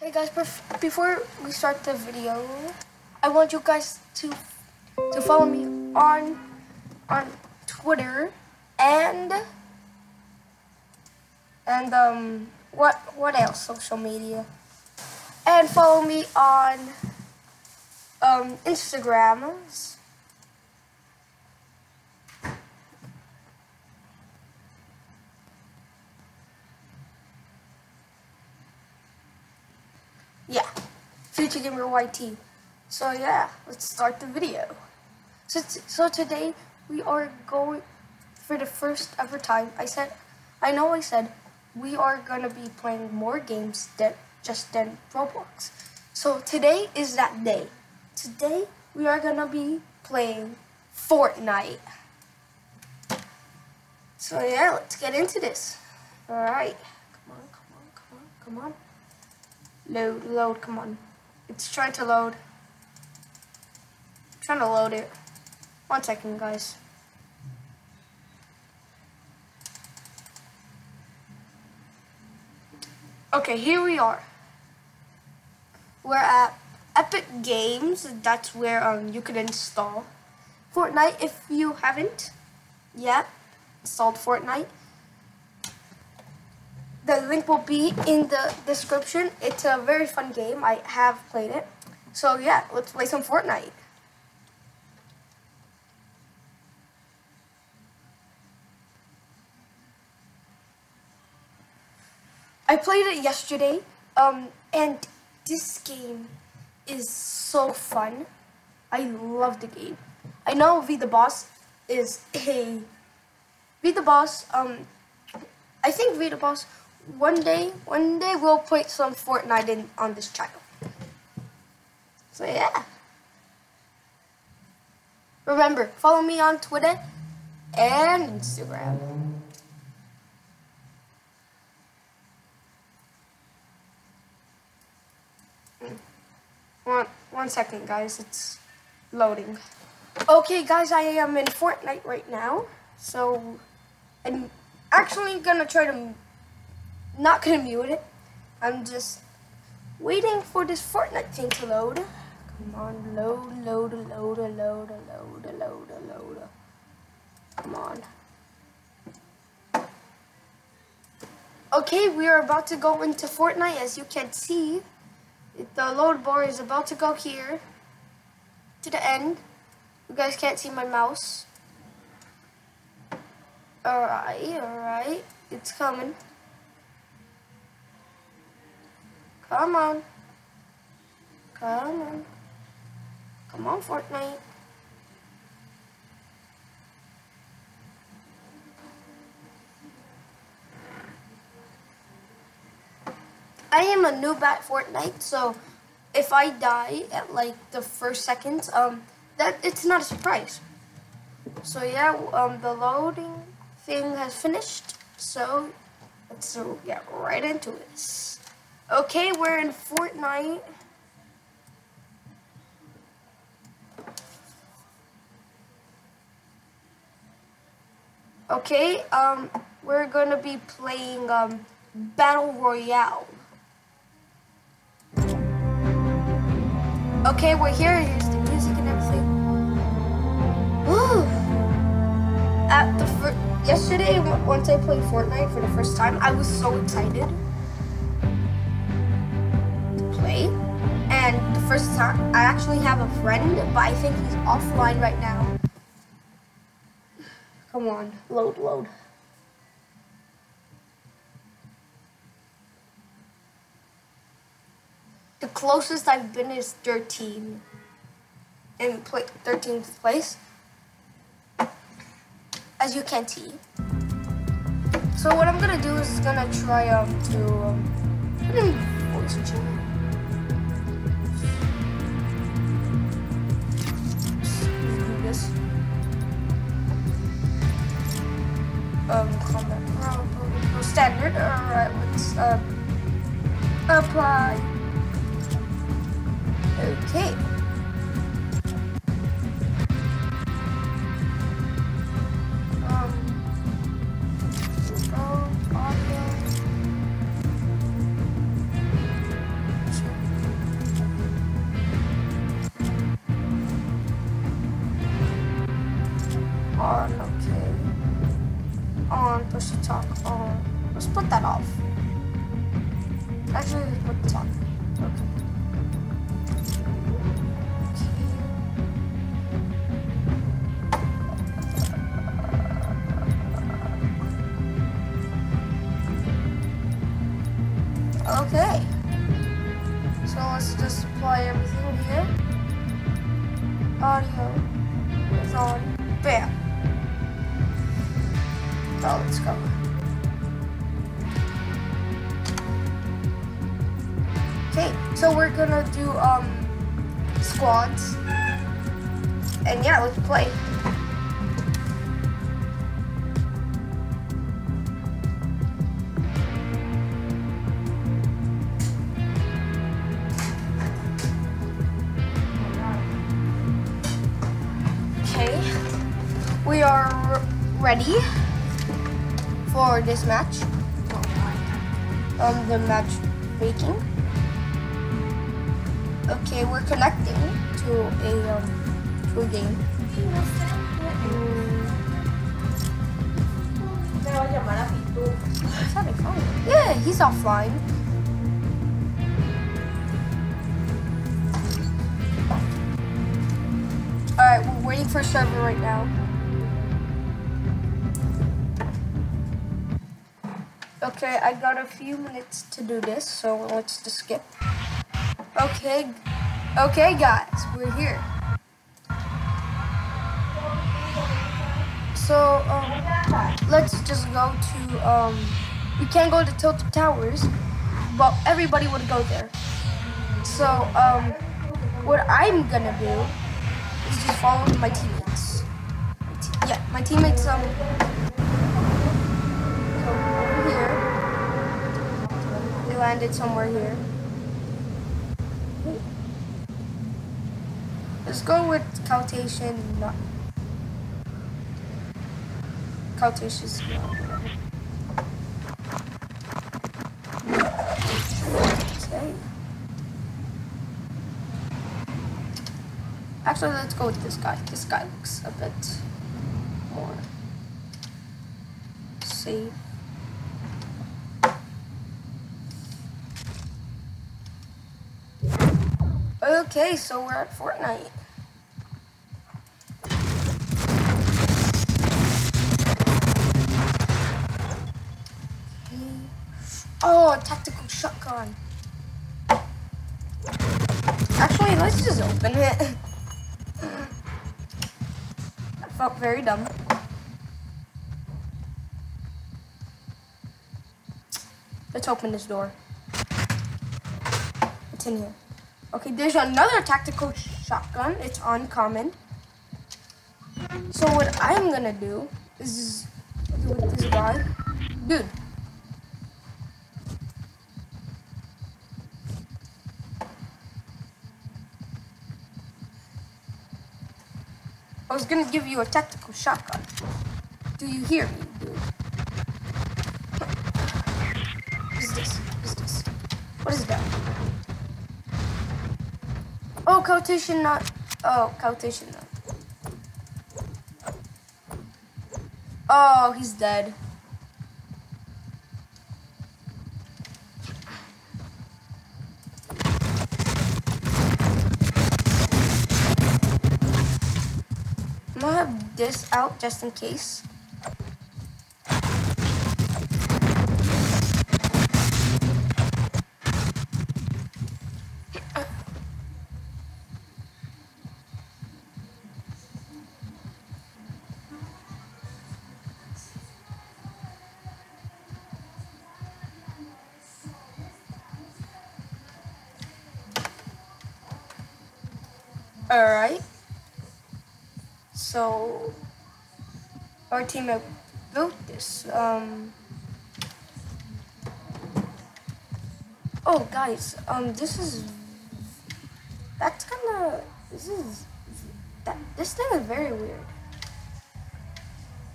Hey guys, bef- before we start the video, I want you guys to to follow me on on Twitter and and um what what else social media and follow me on um Instagram. Yeah, Future Gamer YT. So yeah, let's start the video. So, so today we are going for the first ever time. I said, I know I said we are gonna be playing more games than just than Roblox. So today is that day. Today we are gonna be playing Fortnite. So yeah, let's get into this. All right, come on, come on, come on, come on. Load, load, come on. It's trying to load. trying to load it. One second, guys. Okay, here we are. We're at Epic Games. That's where um, you can install Fortnite if you haven't yet installed Fortnite. The link will be in the description. It's a very fun game. I have played it. So yeah, let's play some Fortnite. I played it yesterday, um, and this game is so fun. I love the game. I know V the Boss is a V the Boss. Um, I think V the Boss. One day, one day we'll play some Fortnite in on this channel. So yeah. Remember, follow me on Twitter and Instagram. One, one second, guys. It's loading. Okay, guys, I am in Fortnite right now. So, I'm actually gonna try to, not gonna mute it. I'm just waiting for this Fortnite thing to load. Come on, load, load, load, load, load, load, load. load. Come on. Okay, we are about to go into Fortnite, as you can see. The load bar is about to go here to the end. You guys can't see my mouse. Alright, alright. It's coming. Come on. Come on. Come on, Fortnite. I am a noob at Fortnite, so if I die at like the first second, um, that it's not a surprise. So yeah, um, the loading thing has finished, so let's get right into it. Okay, we're in Fortnite. Okay, um, we're gonna be playing um, Battle Royale. Okay, we're here. Here's the music and everything. Woo! At the yesterday, once I played Fortnite for the first time, I was so excited first time, I actually have a friend, but I think he's offline right now. Come on, load, load. The closest I've been is 13. In pla 13th place. As you can see. So what I'm gonna do is gonna try um to um, voice. um. Probably. Standard, alright, let's uh, apply. Okay. Um, oh, no. On. On, the talk on. Let's put that off. Actually, let's put talk. Okay. Okay. Okay, so we're gonna do um squads. And yeah, let's play. Okay, we are ready for this match. Um, the match making. Okay, we're connecting to a um to a game. Yeah, he's offline. All right, we're waiting for server right now. Okay, I got a few minutes to do this, so let's just skip. Okay, okay, guys, we're here. So, um, let's just go to, um, we can't go to Tilted Towers, but everybody would go there. So, um, what I'm gonna do is just follow my teammates. Yeah, my teammates, um, so over here. They landed somewhere here. Let's go with Cautation, not Cautatious. Okay. Actually, let's go with this guy. This guy looks a bit more safe. Okay, so we're at Fortnite. Oh, tactical shotgun. Actually, let's just open it. I felt very dumb. Let's open this door. What's in here? Okay, there's another tactical shotgun. It's uncommon. So what I'm gonna do is with this guy, dude. I was gonna give you a tactical shotgun. Do you hear me, dude? What is this? What is this? What is that? Oh, quotation not. Oh, quotation not. Oh, he's dead. I'm gonna have this out just in case. Alright. So our team built this. Um Oh guys, um this is that's kinda this is that this thing is very weird.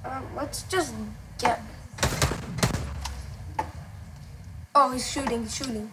Um let's just get Oh he's shooting, he's shooting.